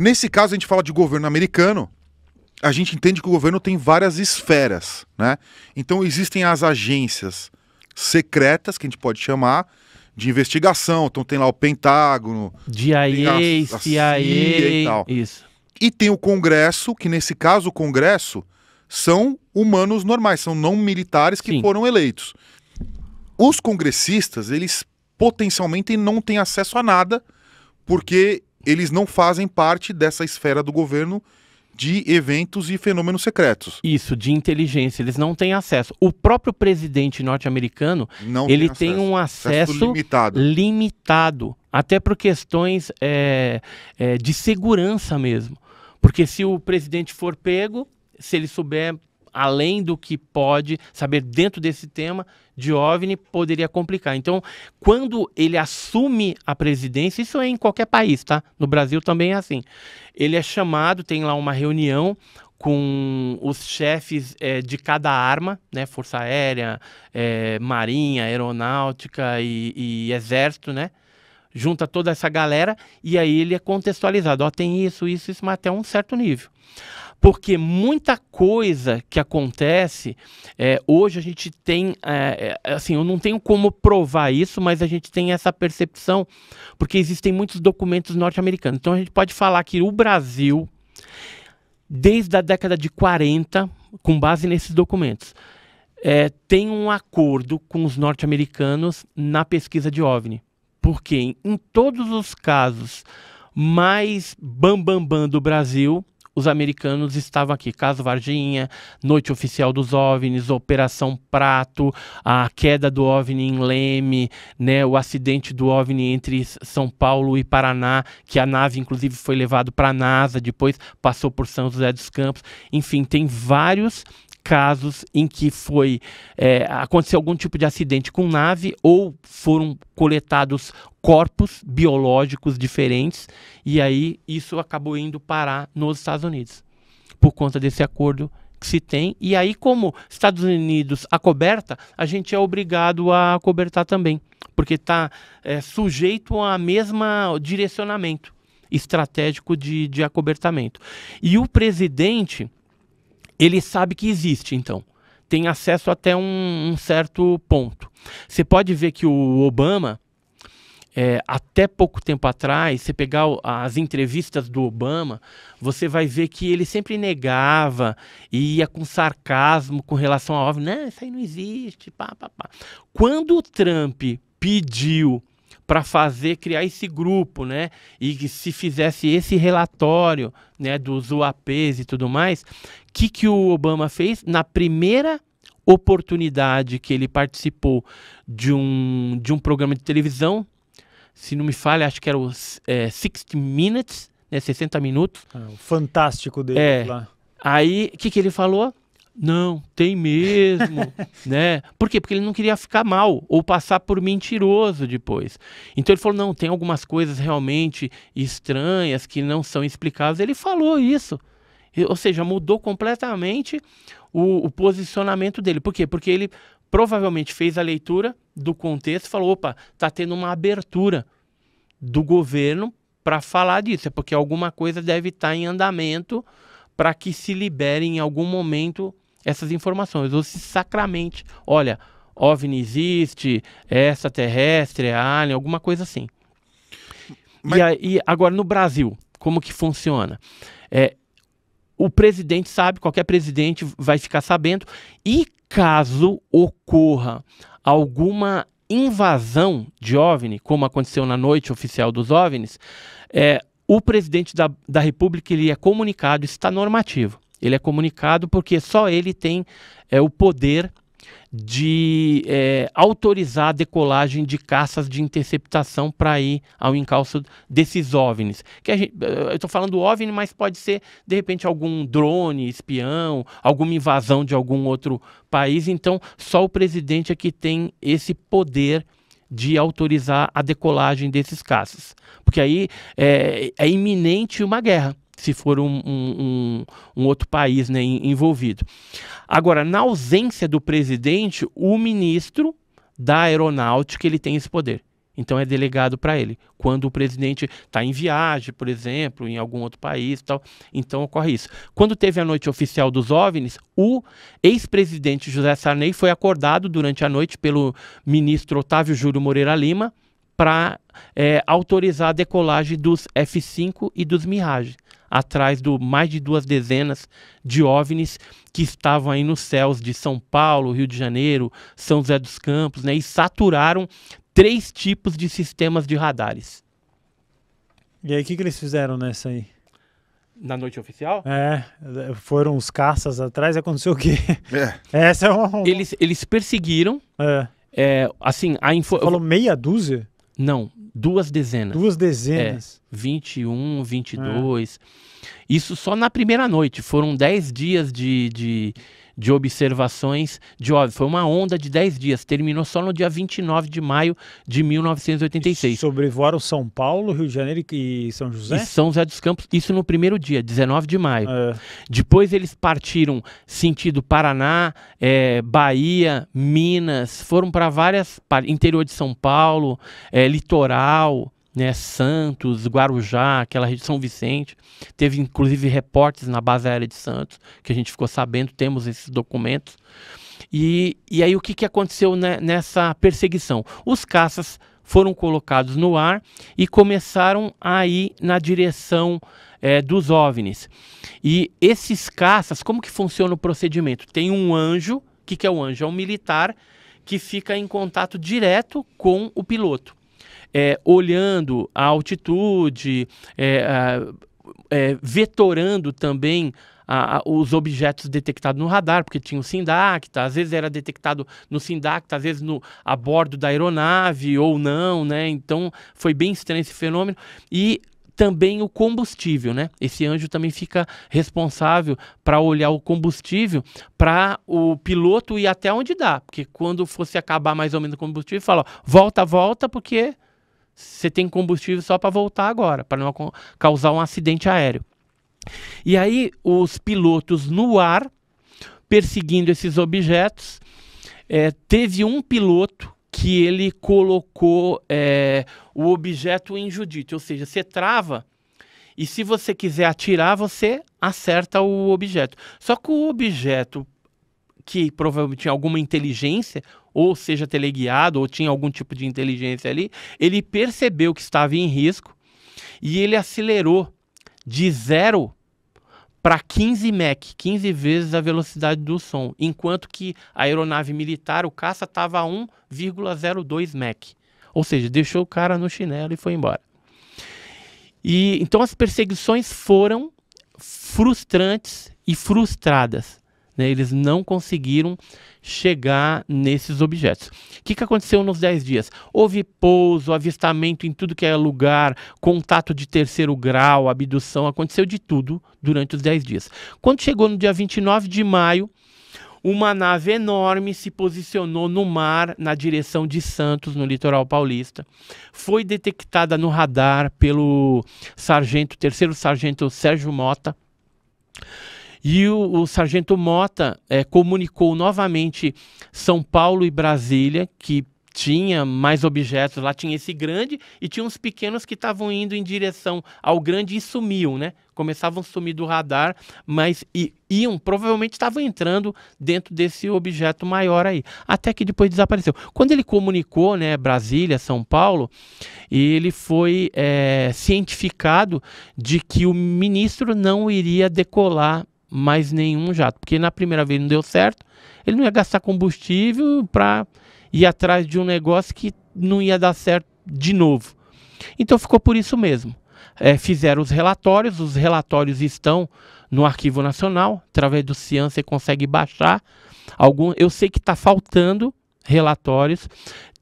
Nesse caso, a gente fala de governo americano, a gente entende que o governo tem várias esferas, né? Então existem as agências secretas, que a gente pode chamar, de investigação. Então tem lá o Pentágono, DIA, a- a CIA e tal. isso. E tem o Congresso, que nesse caso o Congresso são humanos normais, são não militares que Sim. foram eleitos. Os congressistas, eles potencialmente não têm acesso a nada, porque eles não fazem parte dessa esfera do governo de eventos e fenômenos secretos. Isso, de inteligência, eles não têm acesso. O próprio presidente norte-americano, ele tem, tem um acesso acesso limitado. limitado, até por questões é, é, de segurança mesmo. Porque se o presidente for pego, se ele souber além do que pode saber dentro desse tema de OVNI, poderia complicar. Então, quando ele assume a presidência, isso é em qualquer país, tá? No Brasil também é assim. Ele é chamado, tem lá uma reunião com os chefes eh, de cada arma, né? Força Aérea, eh, Marinha, Aeronáutica e, e Exército, né? Junta toda essa galera e aí ele é contextualizado. Ó, tem isso, isso, isso, mas até um certo nível. Porque muita coisa que acontece, eh, hoje a gente tem, eh, eh, assim, eu não tenho como provar isso, mas a gente tem essa percepção, porque existem muitos documentos norte-americanos. Então a gente pode falar que o Brasil, desde a década de 40, com base nesses documentos, eh, tem um acordo com os norte-americanos na pesquisa de OVNI. Porque em, em todos os casos mais bambambam bam, bam do Brasil, os americanos estavam aqui. Caso Varginha, Noite Oficial dos OVNIs, Operação Prato, a queda do OVNI em Leme, né, o acidente do OVNI entre São Paulo e Paraná, que a nave inclusive foi levado para a NASA, depois passou por São José dos Campos. Enfim, tem vários casos em que foi é, aconteceu algum tipo de acidente com nave ou foram coletados corpos biológicos diferentes e aí isso acabou indo parar nos Estados Unidos por conta desse acordo que se tem. E aí como Estados Unidos acoberta a gente é obrigado a acobertar também porque está sujeito a mesma direcionamento estratégico de, de acobertamento. E o presidente ele sabe que existe, então. Tem acesso até um, um certo ponto. Você pode ver que o Obama, é, até pouco tempo atrás, você pegar as entrevistas do Obama, você vai ver que ele sempre negava e ia com sarcasmo com relação a OVNI. Não, isso aí não existe. Pá, pá, pá. Quando o Trump pediu para fazer criar esse grupo, né, e que se fizesse esse relatório, né, dos UAPs e tudo mais, o que que o Obama fez na primeira oportunidade que ele participou de um de um programa de televisão, se não me falha, acho que era o é, 60 Minutes, né, 60 minutos. Ah, o fantástico dele É. lá. Aí, o que, que ele falou? Não, tem mesmo, né? Por quê? Porque ele não queria ficar mal ou passar por mentiroso depois. Então ele falou, não, tem algumas coisas realmente estranhas que não são explicáveis. Ele falou isso. Ou seja, mudou completamente o, o posicionamento dele. Por quê? Porque ele provavelmente fez a leitura do contexto e falou, opa, tá tendo uma abertura do governo para falar disso. É porque alguma coisa deve estar em andamento para que se libere em algum momento essas informações, ou se sacramente, olha, OVNI existe, extraterrestre, é alien, alguma coisa assim. Mas- E, aí, agora no Brasil, como que funciona? É, o presidente sabe, qualquer presidente vai ficar sabendo, e caso ocorra alguma invasão de OVNI, como aconteceu na noite oficial dos OVNIs, é, o presidente da, da República ele é comunicado, isso está normativo. Ele é comunicado porque só ele tem é, o poder de é, autorizar a decolagem de caças de interceptação para ir ao encalço desses OVNIs. Que gente, eu estou falando OVNI, mas pode ser de repente algum drone, espião, alguma invasão de algum outro país. Então, só o presidente é que tem esse poder de autorizar a decolagem desses caças. Porque aí é, é iminente uma guerra, se for um, um- um- um outro país né, en- envolvido. Agora, na ausência do presidente, o ministro da aeronáutica ele tem esse poder. Então é delegado para ele. Quando o presidente está em viagem, por exemplo, em algum outro país, tal, então ocorre isso. Quando teve a noite oficial dos OVNIs, o ex-presidente José Sarney foi acordado durante a noite pelo ministro Otávio Júlio Moreira Lima para é, autorizar a decolagem dos F-5 e dos Mirage, atrás do mais de duas dezenas de OVNIs que estavam aí nos céus de São Paulo, Rio de Janeiro, São José dos Campos, né, e saturaram três tipos de sistemas de radares. E aí, o que, que eles fizeram nessa aí? Na noite oficial? É, foram os caças atrás, aconteceu o quê? É. Essa é uma... Eles, eles perseguiram, É. é, assim, a info... Falou meia dúzia? Não, duas dezenas. Duas dezenas. 21, 22. Isso só na primeira noite. Foram 10 dias de, de, de observações de óbvio. Foi uma onda de 10 dias. Terminou só no dia 29 de maio de 1986. Sobrevoaram São Paulo, Rio de Janeiro e São José? E São José dos Campos, isso no primeiro dia, 19 de maio. É. Depois eles partiram sentido Paraná, eh, Bahia, Minas, foram para várias interior de São Paulo, eh, litoral, né, Santos, Guarujá, aquela região São Vicente. Teve inclusive repórteres na base aérea de Santos que a gente ficou sabendo, temos esses documentos. E, e aí o que, que aconteceu ne- nessa perseguição? Os caças foram colocados no ar e começaram a ir na direção eh, dos OVNIs. E esses caças, como que funciona o procedimento? Tem um anjo, o que, que é o anjo? É um militar que fica em contato direto com o piloto. É, olhando a altitude, é, é, vetorando também a- os objetos detectados no radar, porque tinha o Sindacta, às vezes era detectado no Sindacta, às vezes no, a bordo da aeronave ou não, né? Então foi bem estranho esse fenômeno. E também o combustível, né? Esse anjo também fica responsável para olhar o combustível para o piloto ir até onde dá, porque quando fosse acabar mais ou menos o combustível, fala, ó, volta, volta, porque você tem combustível só para voltar agora, para não causar um acidente aéreo. E aí os pilotos no ar perseguindo esses objetos, eh, teve um piloto que ele colocou eh, o objeto em Judite, ou seja, você trava e se você quiser atirar, você acerta o objeto. Só que o objeto que provavelmente tinha alguma inteligência, ou seja, teleguiado, ou tinha algum tipo de inteligência ali, ele percebeu que estava em risco e ele acelerou de zero para 15 Mach, 15 vezes a velocidade do som, enquanto que a aeronave militar, o caça, estava a 1,02 Mach. Ou seja, deixou o cara no chinelo e foi embora. E então as perseguições foram frustrantes e frustradas. Né? Eles não conseguiram chegar nesses objetos. O que, que aconteceu nos 10 dias? Houve pouso, avistamento em tudo que é lugar, contato de terceiro grau, abdução, aconteceu de tudo durante os 10 dias. Quando chegou no dia 29 de maio, uma nave enorme se posicionou no mar na direção de Santos, no litoral paulista. Foi detectada no radar pelo sargento, terceiro sargento Sérgio Mota. E o, o sargento Mota eh, comunicou novamente São Paulo e Brasília que tinha mais objetos lá, tinha esse grande e tinha uns pequenos que estavam indo em direção ao grande e sumiam, né? Começavam a sumir do radar, mas iam, provavelmente estavam entrando dentro desse objeto maior aí, até que depois desapareceu. Quando ele comunicou, né, Brasília, São Paulo, ele foi eh, cientificado de que o ministro não iria decolar mais nenhum jato, porque na primeira vez não deu certo, ele não ia gastar combustível para ir atrás de um negócio que não ia dar certo de novo. Então ficou por isso mesmo. É, fizeram os relatórios, os relatórios estão no Arquivo Nacional, através do Cian você consegue baixar. Algum, eu sei que está faltando relatórios.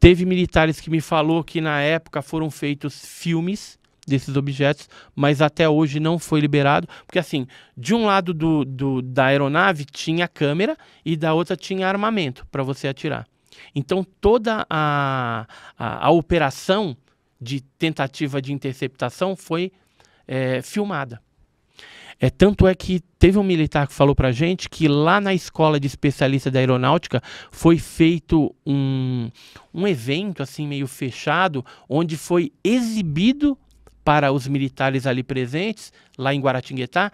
Teve militares que me falou que na época foram feitos filmes desses objetos, mas até hoje não foi liberado, porque assim, de um lado do, do- da aeronave tinha câmera e da outra tinha armamento para você atirar. Então toda a, a, a operação de tentativa de interceptação foi eh, filmada. É, tanto é que teve um militar que falou pra gente que lá na escola de especialista da aeronáutica foi feito um, um evento assim meio fechado, onde foi exibido para os militares ali presentes, lá em Guaratinguetá,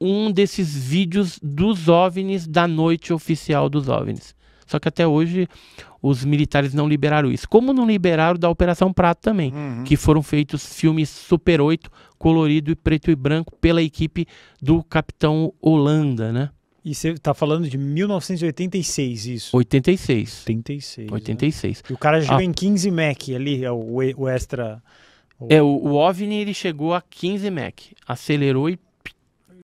um desses vídeos dos OVNIs da noite oficial dos OVNIs. Só que até hoje os militares não liberaram isso. Como não liberaram da Operação Prato também, Uhum. que foram feitos filmes Super 8, colorido e preto e branco pela equipe do Capitão Holanda, né? E você tá falando de 1986, isso. 86. 86. né? 86. E o cara chegou Ah. em 15 Mac ali, é o, o extra. É, o, o OVNI ele chegou a 15 Mach, acelerou e